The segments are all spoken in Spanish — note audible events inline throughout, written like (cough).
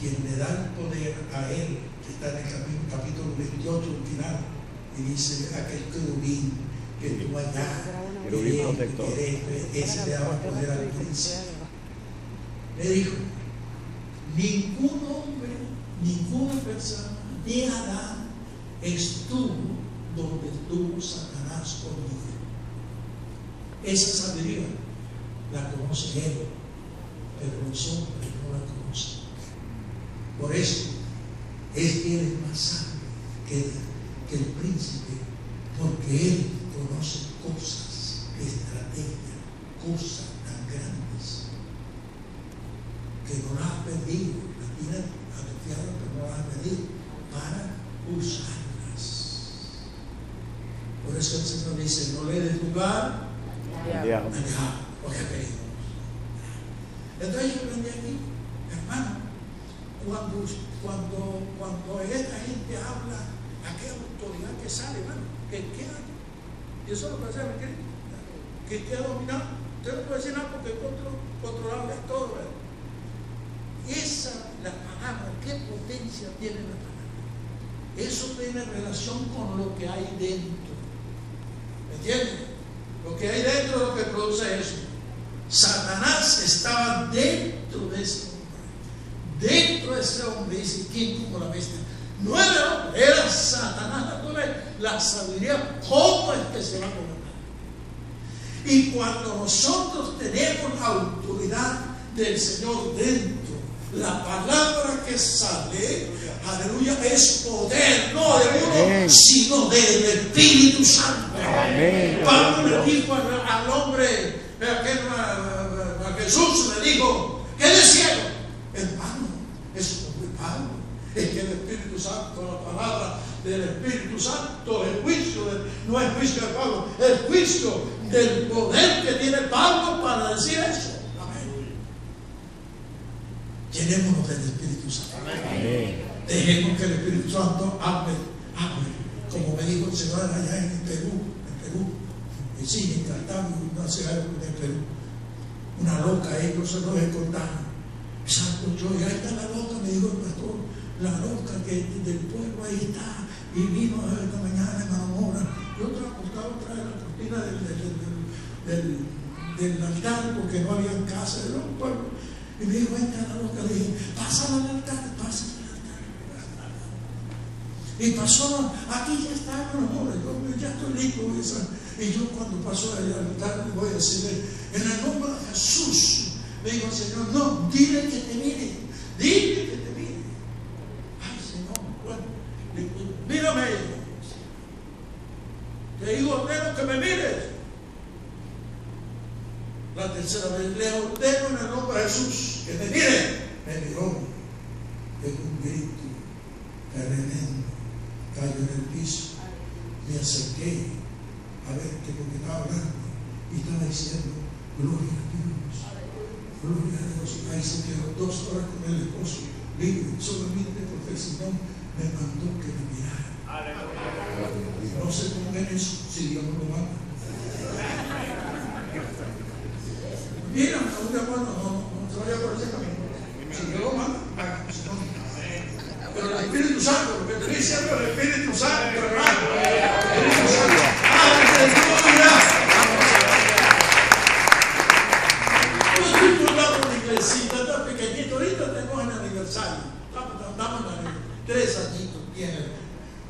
quien le da el poder a él, que está en el capítulo, capítulo 28, el final, y dice aquel querubín que estuvo allá, Querubín que- protector. que- ese le daba poder al príncipe. Le dijo, ningún hombre, ninguna persona, ni Adán estuvo donde estuvo Satanás conmigo. Esa sabiduría la conoce él, pero los hombres no la conocen. Por eso es que él es más sabio que, que el príncipe, porque él conoce cosas, estrategias, cosas tan grandes que no las has perdido, las tienes atrofiadas, pero no las has perdido, para usarlas. Por eso el Señor dice, no le des lugar al diablo, lo que ha querido. Entonces yo aprendí aquí, hermano, cuando, cuando, cuando esta gente habla, aquella autoridad que sale, hermano, que queda, y eso es lo que hace ¿me entiende? que queda dominado. Usted no puede decir nada porque control, controlable es todo, ¿verdad? Esa, la palabra, qué potencia tiene la palabra. Eso tiene relación con lo que hay dentro. ¿Me entiendes? Lo que hay dentro es lo que produce eso. Satanás estaba dentro de ese. Dentro de ese hombre, dice, ¿quién como la bestia? No era hombre, era Satanás la sabiduría. ¿Cómo es que se va a gobernar? Y cuando nosotros tenemos la autoridad del Señor dentro, la palabra que sale, aleluya, es poder, no de uno, Amén. sino del Espíritu Santo. Amén. Pablo le dijo al, al hombre, eh, aquel, a, a- a Jesús le dijo, ¿qué decía? Hermano, eso no fue Pablo. Es que el Espíritu Santo, la palabra del Espíritu Santo, el juicio, del- no es juicio de Pablo, el juicio del poder que tiene Pablo para decir eso. Amén. Llenémonos del Espíritu Santo. Amén. Dejemos que el Espíritu Santo hable, hable, como me dijo el Señor allá en Perú, en Perú, y sí, en Cartago, una ciudad de Perú, una loca ahí, no se lo he contado. Santo yo, y ahí está la loca, me dijo el pastor, la loca que del pueblo ahí está, y vino esta mañana, hermano Mora, yo transportaba otra de la cortina del, del, altar, porque no había casa, era un pueblo. Y me dijo, está la loca, le dije, pásala al altar, pásala al altar. Y pasó, aquí ya está, Mora, yo ya estoy listo. Y yo cuando pasó al altar, le voy a decirle, en el nombre de Jesús, me dijo el Señor, no, dile que te mire, dile que te mire. Ay, Señor, bueno, le digo, mírame. Te digo, ordeno que me mires. La tercera vez, le ordeno en el nombre de Jesús que me mire. Me miró, pegó un grito tremendo, cayó en el piso. Me acerqué a ver que estaba hablando y estaba diciendo, gloria a Dios. Gloria a Dios. Ahí se quedó dos horas con el esposo, libre, solamente porque el Señor me mandó que me mirara. No sé cómo ven eso, si Dios no lo manda. Mira, un hermano, no, no se vaya por ese camino. Si Dios lo manda, haga, si no, no. Pero el Espíritu Santo, lo que te dice el Espíritu Santo, hermano. El Espíritu Santo. ¡Aleluya! Yo estoy fundando una iglesita tan pequeñita. Ahorita tenemos el aniversario. Estamos, estamos en el- tres añitos tiene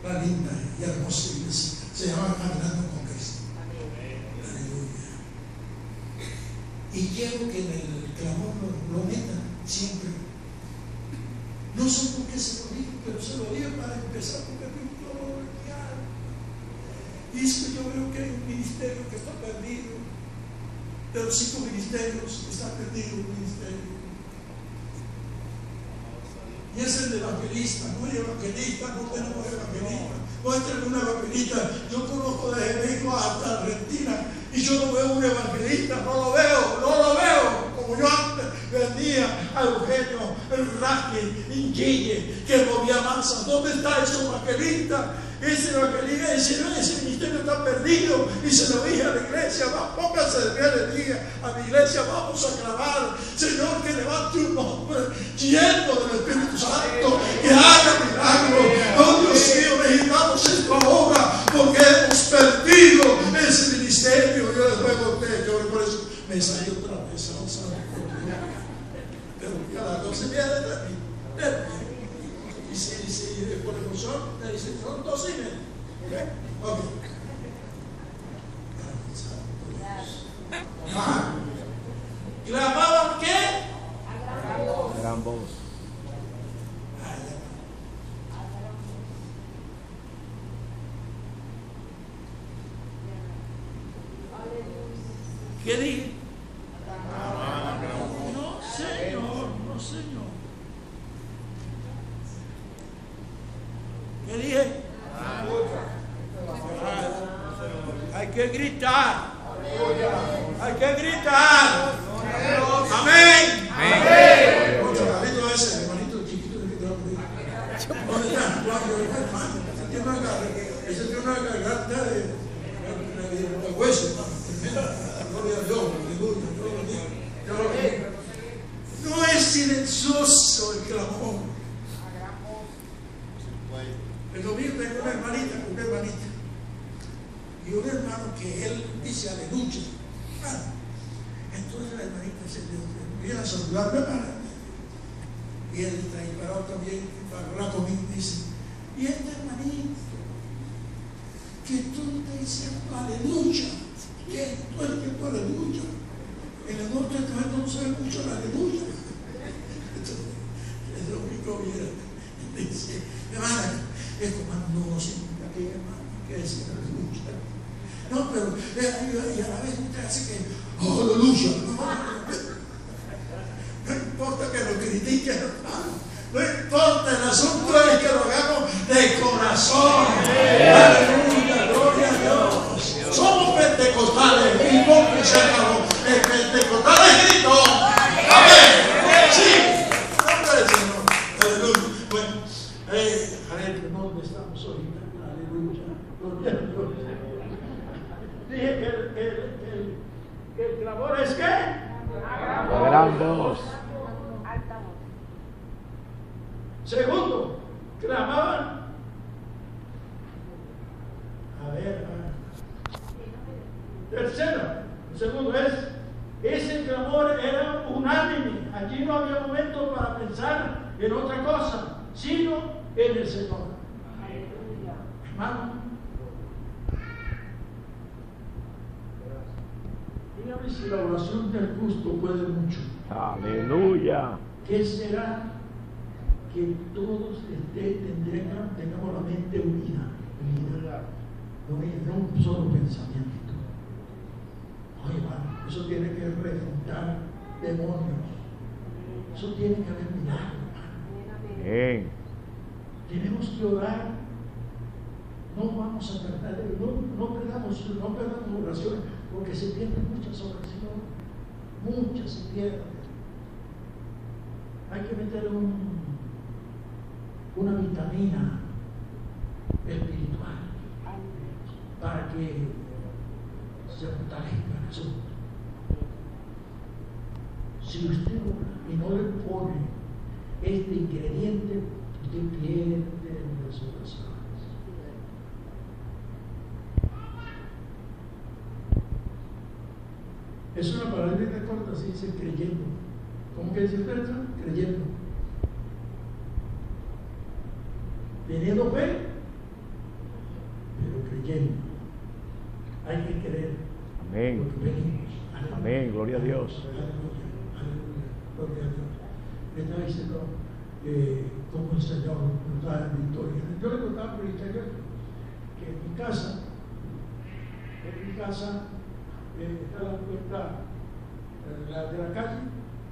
la linda y hermosa iglesita. Se llama Caminando con Cristo. Aleluya. Y quiero que en el clamor lo, lo metan siempre. No sé por qué se lo digo, pero se lo digo para empezar porque es un dolor en mi alma. Y es que yo veo que hay un ministerio que está perdido. De los cinco ministerios está perdido un ministerio. Y es el de evangelista, no hay evangelista, no tenemos evangelista. Muéstrame un evangelista. Yo conozco desde México hasta Argentina y yo no veo un evangelista, no lo veo, no lo veo. Como yo antes vendía a Eugenio, el Raquel, Que movía masas. ¿Dónde está ese evangelista? Ese evangelista, ese, ese ministerio está perdido. Y se lo dije a la iglesia, va, póngase de pie de día a mi iglesia, vamos a clamar. Señor, que levante un hombre lleno del Espíritu Santo que haga milagros. Oh Dios mío, necesitamos esto ahora porque hemos perdido ese ministerio. Yo les ruego a usted que por eso me salió otra vez. Oh, santo Dios. Pero cada cosa viene de mí. Si, el son, me dice, son dos y medio. Ah. ¿Clamaban qué? Gran voz. ¿Qué dije? No, Señor, no, Señor. ¿Qué dije? Hay que gritar. Hay que gritar. Amén. Amén. Otro hermanito ese, hermanito chiquito que quedó por ahí. ¿Dónde está? Cuatro hermano. Ese tiene una gar- Ese tiene una garganta de, de, de, de hueso, hermano. Tremenda. Gloria a Dios. Aleluya. Yo lo bendiga. Yo lo bendiga. No es silencioso el clamor. El domingo tengo una hermanita, una hermanita. Y un hermano que él dice aleluya. Ah, Entonces la hermanita se le viene a saludarme hermana. Y él está ahí parado también para hablar conmigo y dice, y este hermanito, que tú te dices aleluya, que tú el tiempo aleluya. En el Nuevo Ve mucho la aleluya. Entonces, el domingo viene y dice, hermana, es como no significa que hermano, que decir aleluya. No, pero eh, y a la vez usted hace que, oh, aleluya. No, no importa que lo critiquen, hermano. No importa, el asunto es que lo hagamos de corazón. Aleluya, gloria a Dios. Somos pentecostales y no se acabó. El pentecostal es grito. Amén. Sí. Nombre del Señor. Aleluya. Bueno, eh, a ver, ¿dónde estamos ahorita? Aleluya. Gloria a Dios. Dije que el, el, el, que el clamor es qué? La gran voz. Segundo, clamaban. A ver, ah. Tercero, el segundo es, ese clamor era unánime. Allí no había momento para pensar en otra cosa, sino en el Señor. Hermano, dígame si la oración del justo puede mucho. Aleluya. ¿Qué será que todos tengamos la mente unida? unida, no un solo pensamiento. Eso tiene que refutar demonios. Eso tiene que haber milagro. Tenemos que orar. No vamos a tratar de, no, no perdamos, no perdamos oraciones, porque se pierden muchas oraciones. Muchas se pierden. Hay que meter un, una vitamina espiritual para que se fortalezca el asunto. Si usted y no le pone este ingrediente, usted pierde las oraciones. Es una palabra corta, se dice creyendo. ¿Cómo que dice eso? Creyendo. Teniendo fe, pero creyendo. Hay que creer. Amén. Porque venimos. Aleluya. Amén, gloria a Dios. Gloria a Dios. Estaba diciendo eh, cómo el Señor nos da. Yo le contaba por interior que en mi casa, en mi casa eh, está la puerta eh, la de la calle,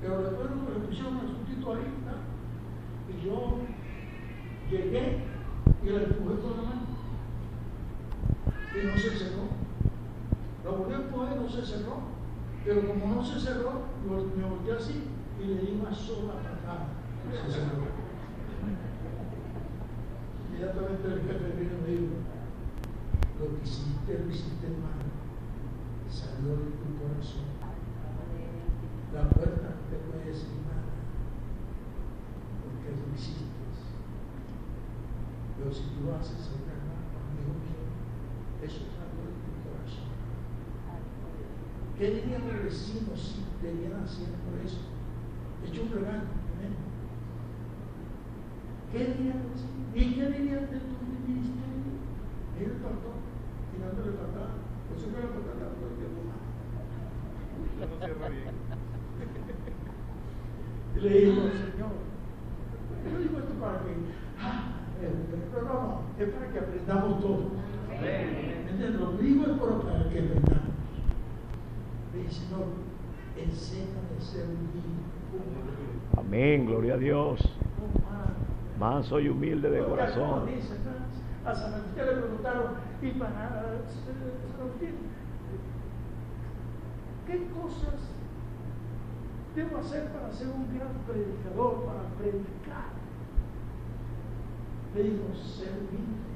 pero le pusieron un asuntito ahí, ¿no? y yo llegué y la empujé con la mano y no se cerró. La volví a empujar y no se cerró. Pero como no se cerró, me volteé así y le di una sola patada. Se cerró. Inmediatamente el jefe vino y me dijo, lo que hiciste lo hiciste mal, salió de tu corazón. La puerta no te puede decir nada, porque lo hiciste Pero si tú haces un hermano, amigo mío, eso es algo de tu corazón. ¿Qué dirían los vecinos si te vieran haciendo eso? Hecho un regalo, amén. ¿Qué dirían los vecinos? ¿Y qué dirían de tu ministerio? El pastor, tirándole patada. Por eso que la patada todo el tiempo. No cierra bien. Y le (laughs) digo, Señor, yo digo esto para que, ah, pero no, no, es para que aprendamos todo. ¿Entiendes? Lo digo es por- para que aprendamos. Le enséñame a ser humilde. Amén, gloria a Dios. humano. Manso y humilde de corazón. A San Agustín le preguntaron, y para eh, San Agustín, ¿qué cosas debo hacer para ser un gran predicador, para predicar? Le dijo, ser humilde.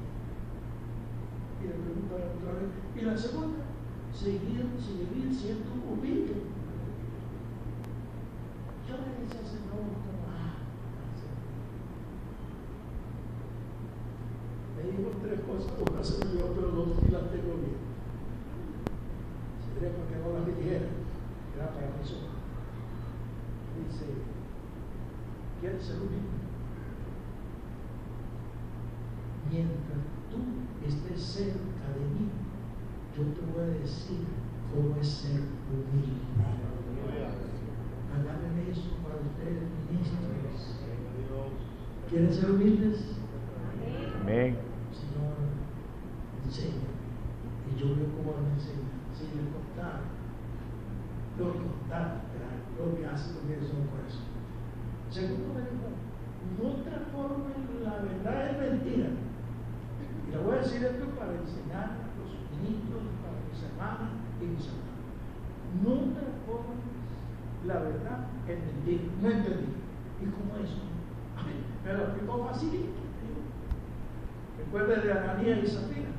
Y le pregunto otra vez, y la segunda, seguir, seguir siendo humilde. Yo le decía, Señor, ¿cómo? Ah, me dijo tres cosas, una se me olvidó, pero dos sí las tengo bien. Sería para que no las dijera, era para nosotros. Dice, ¿quieres ser humilde? Mientras tú estés cerca de mí, yo te voy a decir cómo es ser humilde. Háganme eso para ustedes, ministros. ¿Quieren ser humildes? Amén. Señor, enseña. Y yo veo cómo me enseña. Si le contara, lo que lo que hace lo que son por eso. Segundo me dijo, no transformen la verdad en mentira. Y le voy a decir esto para enseñar hermanas y mis hermanos. No transformen la verdad en mentira. No entendí. ¿Y cómo eso? Me lo explicó facilito. Recuerden de Ananías y Zafira.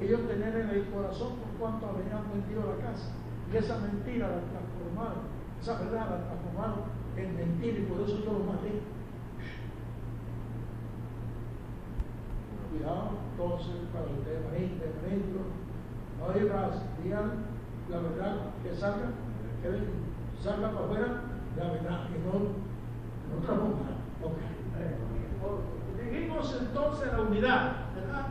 Ellos tenían en el corazón por cuanto habían vendido la casa. Y esa mentira la transformaron, esa verdad la transformaron en mentira y por eso yo los maté. Cuidado, entonces, para ustedes, maestros, maestros, no brazos, digan la verdad, que salga, que salga para afuera, la verdad, que no, no transforman. Ok. Dijimos entonces la unidad, ¿verdad?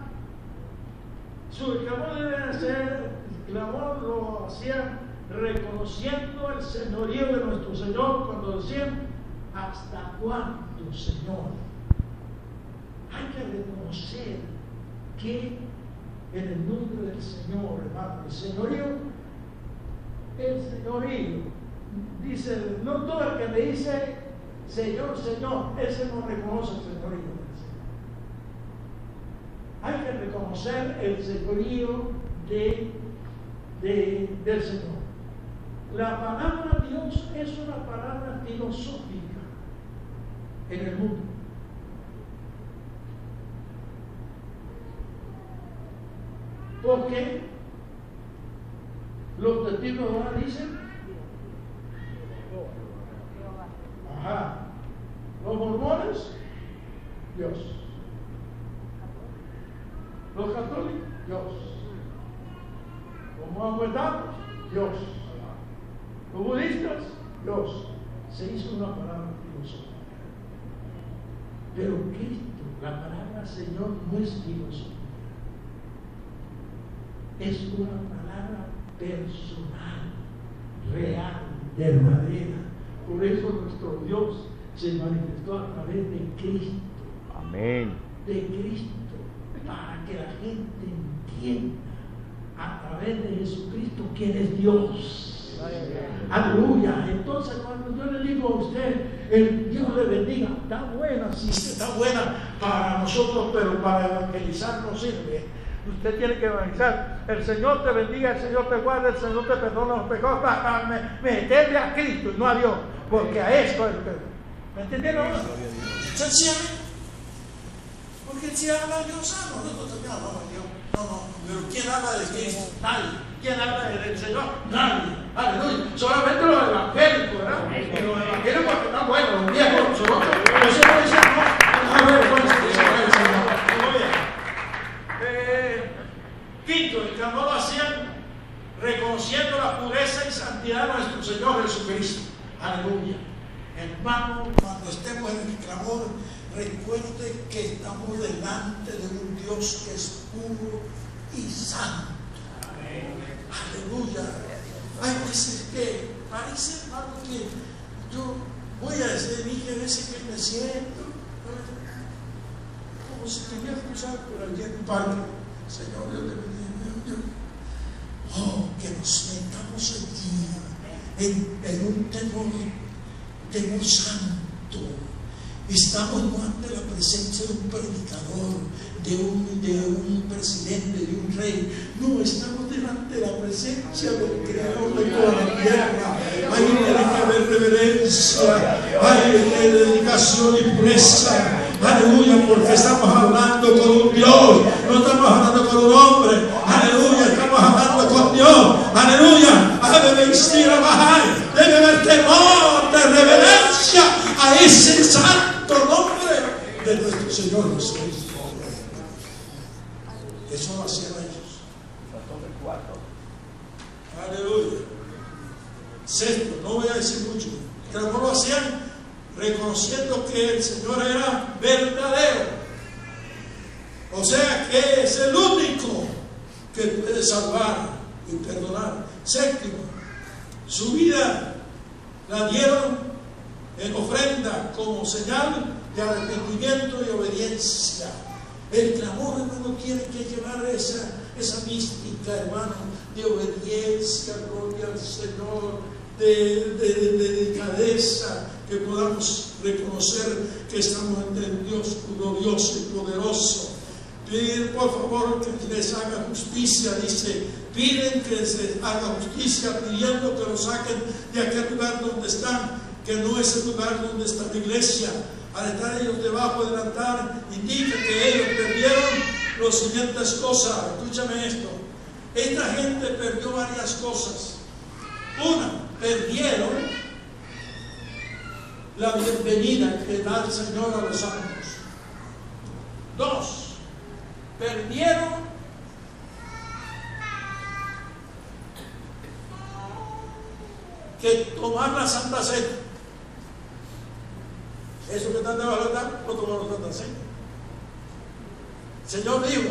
Su clamor debe ser, el clamor lo hacían reconociendo el señorío de nuestro Señor cuando decían, ¿hasta cuándo, Señor? Hay que reconocer que en el nombre del Señor, hermano, el señorío, el señorío, dice, no todo el que le dice Señor, Señor, ese no reconoce el señorío del Señor. Hay que reconocer el señorío de, de- del Señor. La palabra Dios es una palabra filosófica en el mundo. Porque los testigos de Jehová dicen, ajá, los mormones, Dios. Los católicos, Dios. Los maometanos, Dios. Los budistas, Dios. Se hizo una palabra filosófica. Pero Cristo, la palabra Señor, no es filosófica. Es una palabra personal, real, verdadera. Por eso nuestro Dios se manifestó a través de Cristo Amén. de Cristo para que la gente entienda a través de Jesucristo quién es Dios. Aleluya. Entonces cuando yo le digo a usted, el Dios le bendiga, está buena, sí, está buena para nosotros, pero para evangelizar no sirve. Usted tiene que evangelizar. El Señor te bendiga, el Señor te guarde, el Señor te perdona los pecados para me- meterle a Cristo y no a Dios. Porque a esto es lo que. ¿Me entendieron? Sencillamente. Porque si habla Dios ama, nosotros también Dios. No, no, pero ¿quién habla de Cristo? Nadie. ¿Quién habla del Señor? Nadie. Aleluya. Solamente los evangélicos, ¿verdad? Y los evangélicos que están buenos, los viejos, nosotros. Eso no dice, no. A Víctor, que no lo hacían reconociendo la pureza y santidad de nuestro Señor Jesucristo. Aleluya. Hermano, cuando estemos en el clamor, recuerde que estamos delante de un Dios que es puro y santo. Amén. Aleluya. Hay veces que parece, hermano, que yo voy a decir, dije, a veces que me siento como si tuviera que cruzar por allí en un parque. Señor, le bendiga. Oh, que nos metamos en, en un temor, temor santo. Estamos no ante la presencia de un predicador, de un, de un presidente, de un rey. No, estamos delante de la presencia del Creador de toda la tierra. Ahí tiene que reverencia, hay dedicación pureza. Aleluya, porque estamos hablando con un Dios, no estamos hablando con un hombre. Aleluya, estamos hablando con Dios. Aleluya, debe vestir a debe haber temor de reverencia a ese santo nombre de nuestro Señor Jesús. Eso lo hacían ellos. Aleluya. Sexto, no voy a decir mucho. Que no lo hacían reconociendo que el Señor era verdadero. O sea que es el único que puede salvar y perdonar. Séptimo, su vida la dieron en ofrenda como señal de arrepentimiento y obediencia. El clamor, hermano, tiene que llevar esa, esa mística, hermano, de obediencia, gloria al Señor, de, de, de- de delicadeza, que podamos reconocer que estamos ante el Dios glorioso y poderoso. Pedir por favor que les haga justicia, dice, piden que se haga justicia pidiendo que los saquen de aquel lugar donde están, que no es el lugar donde está la iglesia. Al estar ellos debajo del altar, indica que ellos perdieron las siguientes cosas. Escúchame esto. Esta gente perdió varias cosas. Una, perdieron la bienvenida que da el Señor a los santos. Dos, perdieron que tomar la Santa Cena. Eso que están del altar, no tomaron Santa Cena. Señor dijo,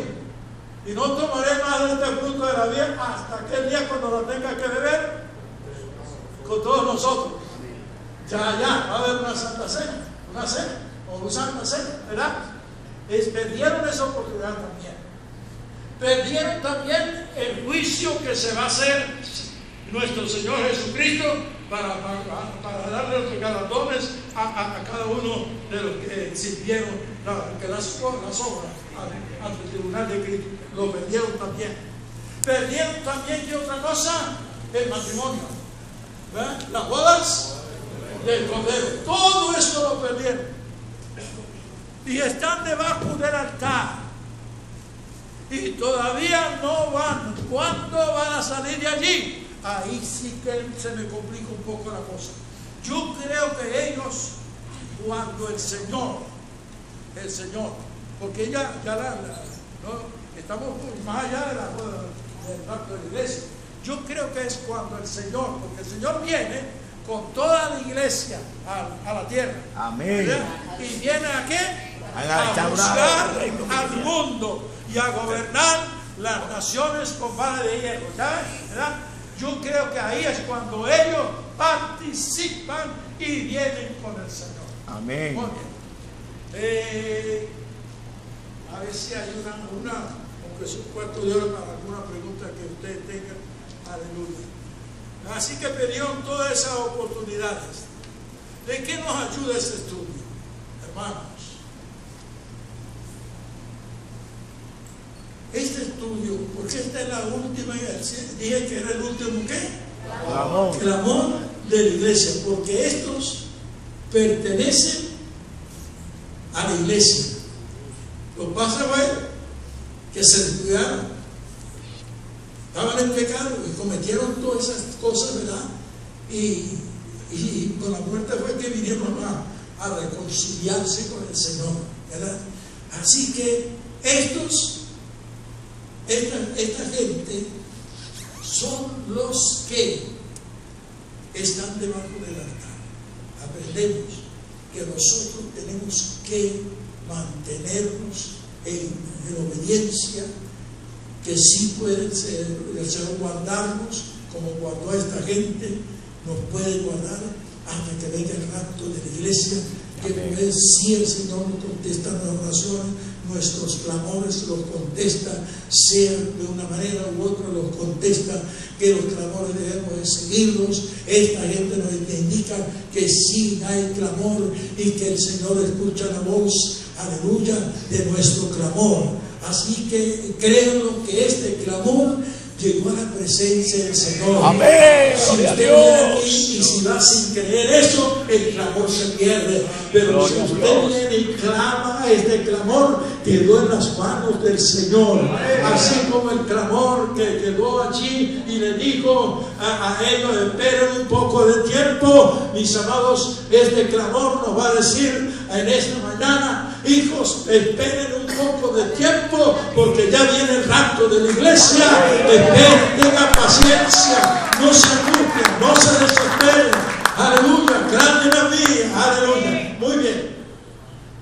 y no tomaré más de este fruto de la vida hasta aquel día cuando la tenga que beber con todos nosotros. Ya, ya, va a haber una santa cena, una cena, o una santa cena, ¿verdad? Es, perdieron esa oportunidad también. Perdieron también el juicio que se va a hacer nuestro Señor Jesucristo para, para, para darle los galardones a, a- cada uno de los que sirvieron que las, las obras ante el tribunal de Cristo. Lo perdieron también. Perdieron también, ¿qué otra cosa? El matrimonio. Las bodas del Cordero. Todo eso lo perdieron. Y están debajo del altar. Y todavía no van. ¿Cuándo van a salir de allí? Ahí sí que se me complica un poco la cosa. Yo creo que ellos, cuando el Señor, el Señor, porque ya, ya la, la- no, estamos más allá de la, del pacto de la iglesia. Yo creo que es cuando el Señor, porque el Señor viene con toda la iglesia a, a la tierra. Amén. ¿verdad? ¿Y viene a qué? A A buscar al mundo y a gobernar las naciones con vara de hierro. ¿sabes? ¿Verdad? Yo creo que ahí es cuando ellos participan y vienen con el Señor. Amén. Muy bien. Eh, a ver si hay una, una, aunque es un cuarto de hora para alguna pregunta que ustedes tengan. Aleluya. Así que perdieron todas esas oportunidades. ¿De qué nos ayuda este estudio, hermanos? Este estudio, porque esta es la última, dije que era el último qué? Clamor. clamor de la iglesia, porque estos pertenecen a la iglesia. Lo pasa fue que se descuidaron, estaban en pecado y cometieron todas esas cosas, ¿verdad? Y, con la muerte fue que vinieron a, reconciliarse con el Señor, ¿verdad? Así que estos, esta, esta gente son los que están debajo del altar. Aprendemos que nosotros tenemos que mantenernos en, en obediencia, que sí puede ser, el Señor guardarnos, como guardó a esta gente, nos puede guardar hasta que venga el rapto de la iglesia, que pues, si el Señor nos contesta nuestras oraciones, nuestros clamores los contesta, sea de una manera u otra los contesta, que los clamores debemos de seguirlos. Esta gente nos indica que sí hay clamor y que el Señor escucha la voz, aleluya, de nuestro clamor. Así que créanlo que este clamor llegó a la presencia del Señor. Amén. Si usted viene aquí y si va sin creer eso, el clamor se pierde. Pero Gloria si usted viene y clama, este clamor quedó en las manos del Señor. Así como el clamor que quedó allí y le dijo a, a ellos, esperen un poco de tiempo, mis amados, este clamor nos va a decir en esta mañana, hijos, esperen un poco de tiempo, porque ya viene el rapto de la iglesia. Esperen, tengan paciencia, no se angustien, no se desesperen. Aleluya, grande la aleluya. Muy bien.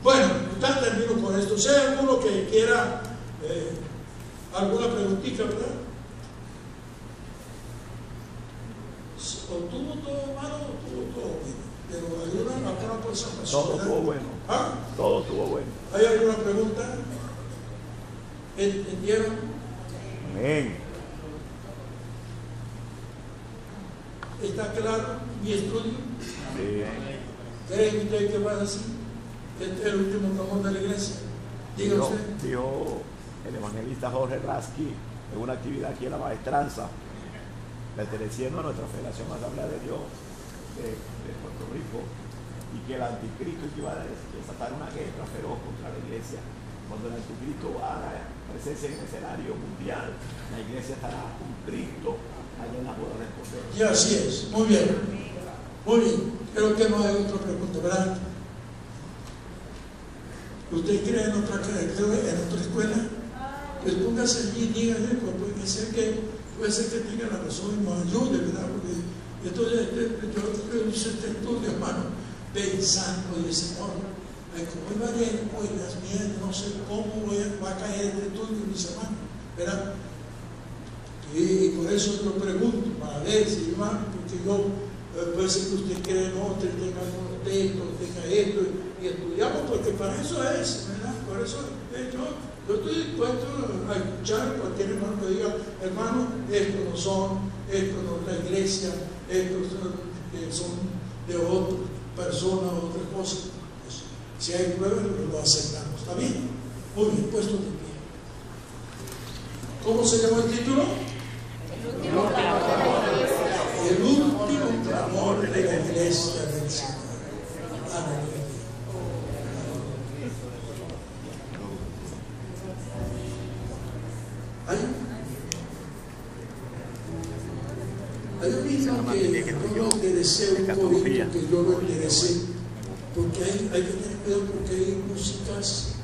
Bueno, ya termino con esto. Si hay alguno que quiera eh, alguna preguntita, ¿verdad? O tuvo todo malo o tuvo todo bueno. Pero ayuda a cada cosa. Todo estuvo bueno. ¿Ah? Todo estuvo bueno. ¿Hay alguna pregunta? ¿Entendieron? Amén. ¿Está claro mi estudio? Sí. ¿Creen ustedes que va a decir? Este es el último clamor de la iglesia. Dijo, usted. dijo el evangelista Jorge Rasky en una actividad aquí en la maestranza, perteneciendo a nuestra Federación Asamblea de Dios de, de Puerto Rico, y que el anticristo iba a desatar una guerra feroz contra la iglesia. Cuando el anticristo haga presencia en el escenario mundial, la iglesia estará con Cristo allá en la boda del. Y así es. Muy bien. Muy bien. Creo que no hay otra pregunta, ¿verdad? ¿Usted cree en otra, en otra escuela? Pues póngase allí y dígale, pues puede ser que, puede ser que tenga la razón y nos ayude, ¿verdad? Porque entonces este, yo, yo hice este estudio, hermano, pensando, y Señor, como iba bien, pues las mías, no sé cómo voy a, va a caer este estudio en mis hermanos, ¿verdad? Y por eso lo pregunto, para ver si hermano, porque yo eh, puede ser que usted cree en otro, tenga algunos textos, tenga esto, y, y estudiamos, porque para eso es, ¿verdad? Por eso eh, yo, estoy dispuesto a escuchar cualquier hermano que diga, hermano, esto no son, esto no es la iglesia, estos son, eh, de otra persona, otra cosa. Pues, si hay pruebas, lo aceptamos. ¿Está bien? Muy bien, puesto de pie. ¿Cómo se llama el título? El último clamor de la iglesia del Señor. Aleluya. Hay, hay un himno que enderecé, un corito que yo lo enderecé, porque hay, hay que tener cuidado porque hay músicas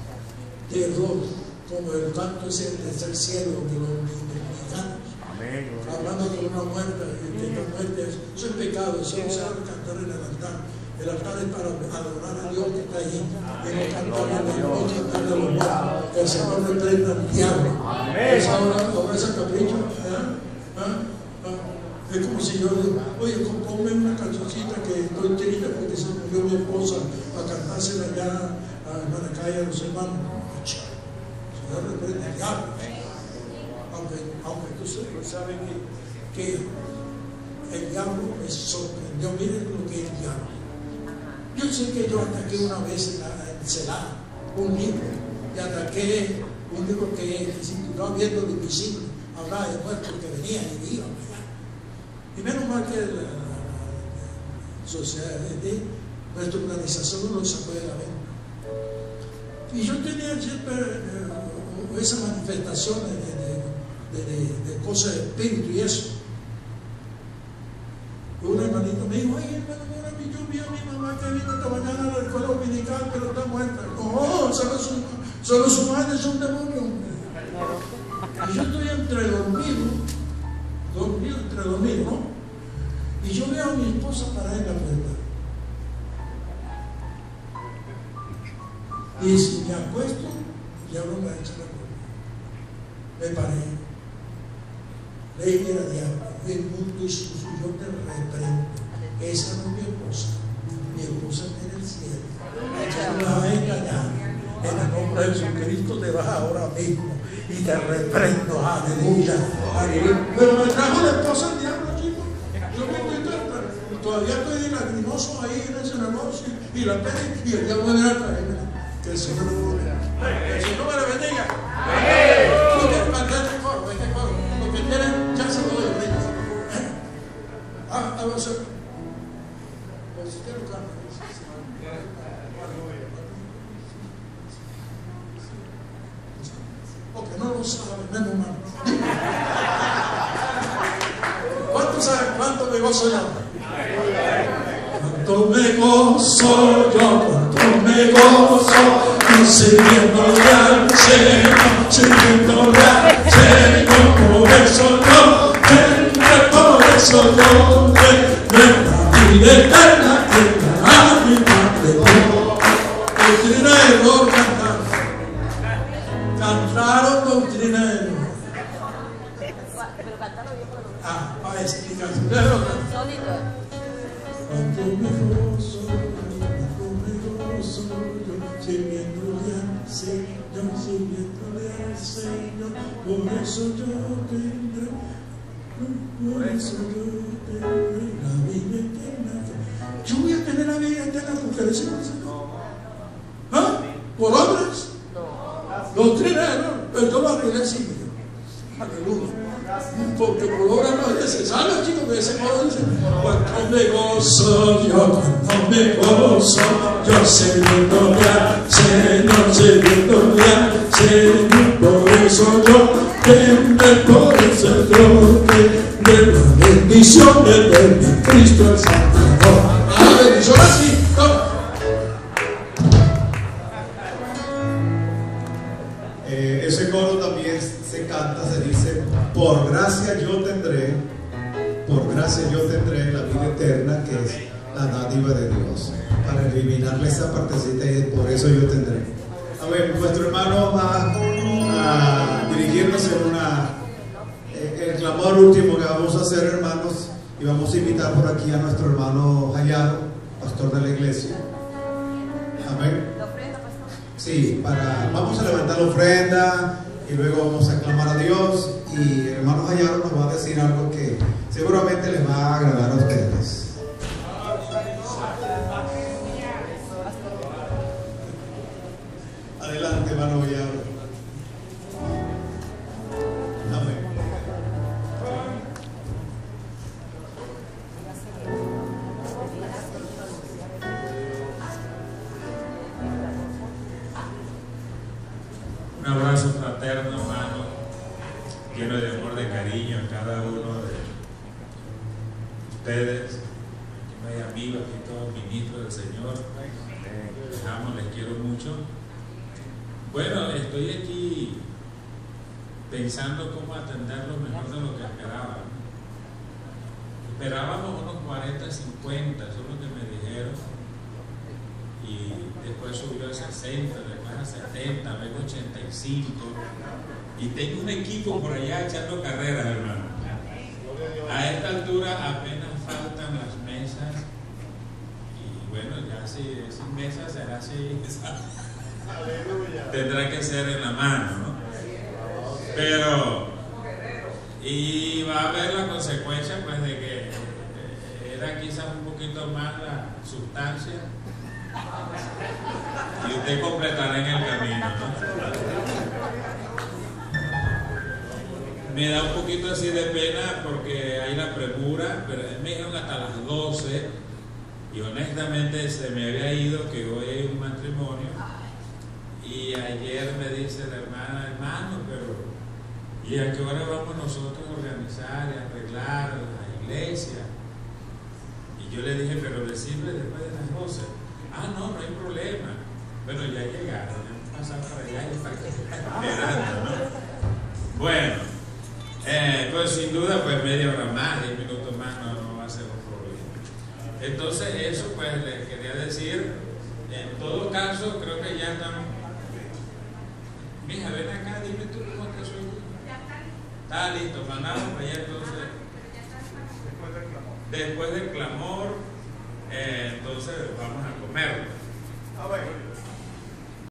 de rock, como el canto ese del tercer cielo de los dominicanos Amén. hablando de una muerte, que esta muerte es, eso es pecado, eso no se cantar en el altar. El altar es para adorar a Dios que está allí. Y no cantar a la noche, a los muertos. Que el Señor reprenda al diablo. Esa hora, esa capricho. Es como si yo oye, ponme una cancioncita que estoy triste porque se murió mi esposa para cantársela ya a Maracay a los hermanos. Señor reprenda al diablo aunque, aunque tú sabes sabe que, que el diablo me sorprendió, miren lo que es el diablo. Yo sé que yo ataqué una vez en la un libro, y ataqué un libro que se tituló Viendo invisible, hablaba de muertos que venían y iban. Y menos mal que la, sociedad de, nuestra organización no sacó de la mente. Y yo tenía siempre eh, esas manifestaciones de, de, de, de- de cosas de espíritu y eso. Dormido, ¿no? Y yo veo a mi esposa parada en la puerta. Y si me acuesto, ya no me echa la culpa. Me paré. Le dije al diablo, el mundo es suyo, yo te reprendo. Esa no es mi esposa. Mi esposa está en el cielo. No vas a engañar. En el nombre de Jesucristo te vas ahora mismo y te reprendo. Aleluya. Y el diablo me viene a traerme. Que el Señor lo bendiga. Que el Señor me lo bendiga. Por eso yo tendré, por eso yo tendré la vida eterna. Yo voy a tener la vida eterna porque le sirvo al Señor. ¿Ah? ¿Por obras? Doctrina, no, pero yo lo arreglé sin Aleluya. Porque por obra no es necesario, chicos, que ese coro dice, cuánto me gozo yo, cuánto me gozo yo, sirviéndole al Señor, sirviéndole al Señor, yo tendré, por eso yo tendré la bendición de Cristo el Salvador. La bendición así. Eh, ese coro también se canta, se dice, por gracia yo tendré, por gracia yo tendré la vida eterna que es la dádiva de Dios. Para eliminarle esa partecita y por eso yo tendré. A ver, nuestro hermano va a dirigiéndose a una, eh, el clamor último que vamos a hacer, hermanos, y vamos a invitar por aquí a nuestro hermano Hayado, pastor de la iglesia. Amén. Sí, para, vamos a levantar la ofrenda y luego vamos a clamar a Dios y hermano Hayaro nos va a decir algo que seguramente les va a agradar a ustedes. Ustedes. Aquí no hay amigos, aquí todos ministros del Señor. Les amo, les quiero mucho. Bueno, estoy aquí pensando cómo atenderlo mejor de lo que esperaba. Esperábamos unos 40, 50, eso es lo que me dijeron y después subió a 60, después a 70, luego 85. Y tengo un equipo por allá echando carreras, hermano. A esta altura apenas faltan las mesas. Y si sin mesas será así. (laughs) Tendrá que ser en la mano, ¿no? Pero, y va a haber la consecuencia, pues, de que eh, era quizás un poquito más la sustancia y usted completará en el camino. ¿no? Me da un poquito así de pena porque hay la premura, pero me dijeron hasta las 12 y honestamente se me había ido que hoy hay un matrimonio y ayer me dice la hermana, hermano, pero ¿y a qué hora vamos nosotros a organizar y arreglar la iglesia? Y yo le dije, pero le después de las 12. Ah, no, no hay problema. Bueno, ya llegaron, ya pasaron para allá y para (laughs) esperando, ¿no? Bueno, eh, pues sin duda, pues media hora más, minutos más no, no va a ser un problema. Entonces, eso pues les quería decir. En todo caso, creo que ya estamos Mija, ven acá, dime tú cómo te soy. Está listo, mandamos para allá entonces. Después del clamor. Eh, entonces vamos a comer. Ah.